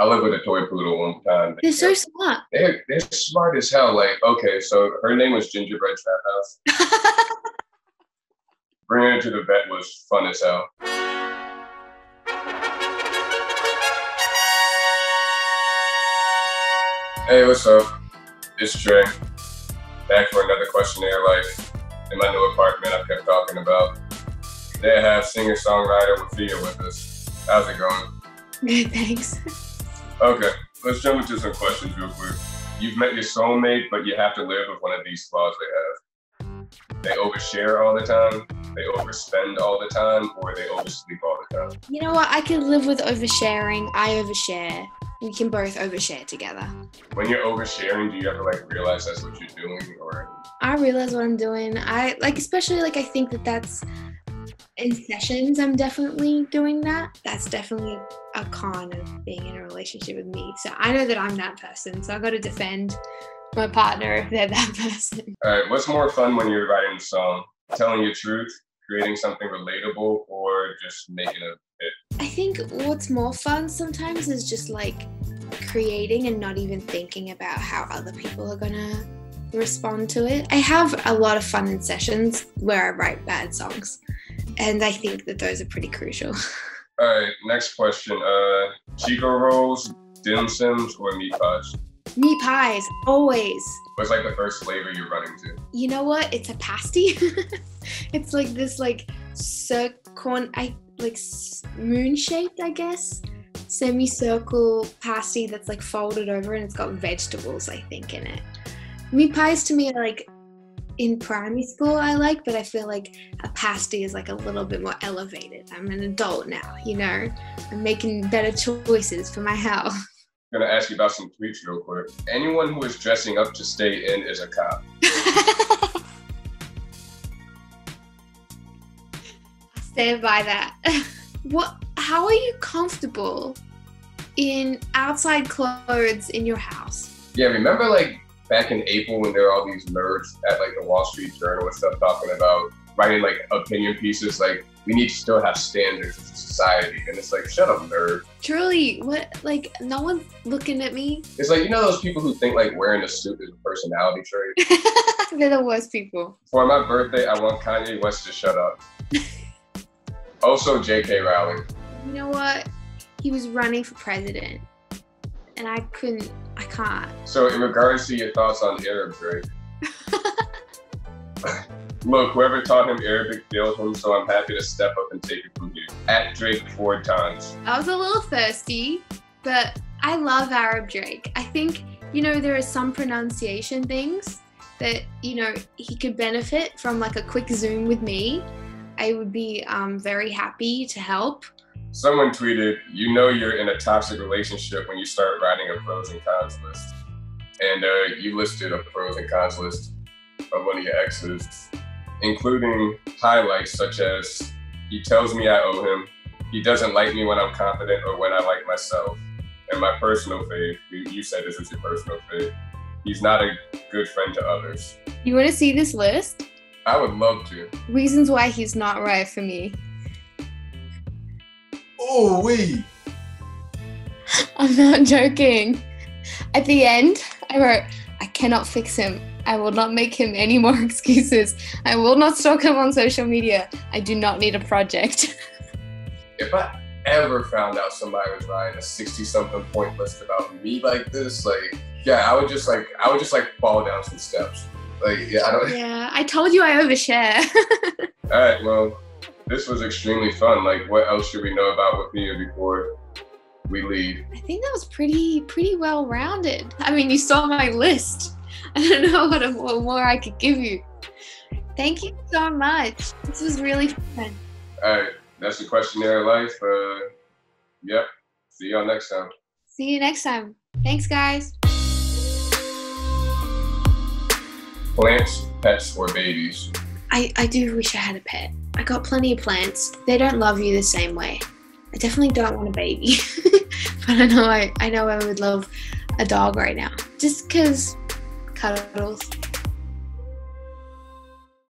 I lived with a toy poodle one time. They're so smart. They're, they're smart as hell. Like, okay, so her name was Gingerbread Trap House. Bringing her to the vet was fun as hell. Hey, what's up? It's Trey. Back for another questionnaire life in my new apartment I kept talking about. Today I have singer-songwriter Wafia with us. How's it going? Good, thanks. Okay, let's jump into some questions real quick. You've met your soulmate, but you have to live with one of these flaws they have. They overshare all the time, they overspend all the time, or they oversleep all the time. You know what? I can live with oversharing. I overshare. We can both overshare together. When you're oversharing, do you ever like realize that's what you're doing, or I realize what I'm doing. I like, especially like, I think that that's in sessions. I'm definitely doing that. That's definitely a con of being in a relationship with me. So I know that I'm that person. So I've got to defend my partner if they're that person. all right, what's more fun when you're writing a song? Telling your truth, creating something relatable, or just making a hit? I think what's more fun sometimes is just like creating and not even thinking about how other people are gonna respond to it. I have a lot of fun in sessions where I write bad songs, and I think that those are pretty crucial. All right, next question. Uh, Chiko rolls, dim sims, or meat pies? Meat pies, always. What's like the first flavor you're running to? You know what? It's a pasty. it's like this like circon I like moon shaped, I guess. Semicircle pasty that's like folded over and it's got vegetables, I think, in it. Meat pies to me are like in primary school I like, but I feel like a pasty is like a little bit more elevated. I'm an adult now, you know. I'm making better choices for my health. I'm gonna ask you about some tweets real quick. Anyone who is dressing up to stay in is a cop. Stand by that. what? How are you comfortable in outside clothes in your house? Yeah, remember like back in April when there were all these nerds at like the Wall Street Journal and stuff talking about writing like opinion pieces like we need to still have standards as a society and it's like shut up nerd. Truly, what? Like, no one's looking at me. It's like you know those people who think like wearing a suit is a personality trait. They're the worst people. For my birthday, I want Kanye West to shut up. also, J.K. Rowling. You know what? He was running for president, and I couldn't. I can't. So, in regards to your thoughts on Arab Drake, look, whoever taught him Arabic failed him, so I'm happy to step up and take it from here. At Drake four times. I was a little thirsty, but I love Arab Drake. I think, you know, there are some pronunciation things that, you know, he could benefit from like a quick Zoom with me. I would be um, very happy to help. Someone tweeted, "You know you're in a toxic relationship when you start writing a pros and cons list." And uh, you listed a pros and cons list of one of your exes, including highlights such as he tells me I owe him, he doesn't like me when I'm confident or when I like myself, and my personal fave. You said this is your personal fave. He's not a good friend to others. You want to see this list? I would love to. Reasons why he's not right for me. Oh wait. I'm not joking. At the end, I wrote, I cannot fix him. I will not make him any more excuses. I will not stalk him on social media. I do not need a project. if I ever found out somebody was writing a 60 something point list about me like this, like, yeah, I would just like, I would just like fall down some steps. Like, yeah, I don't. yeah, I told you I overshare. All right, well, this was extremely fun. Like, what else should we know about Wafia before we leave? I think that was pretty pretty well rounded. I mean, you saw my list. I don't know what, what more I could give you. Thank you so much. This was really fun. All right, that's the questionnaire of life. Uh, yep. See y'all next time. See you next time. Thanks, guys. Plants, pets, or babies? I, I do wish I had a pet. I got plenty of plants. They don't love you the same way. I definitely don't want a baby. but I know I, I know I would love a dog right now. Just because cuddles.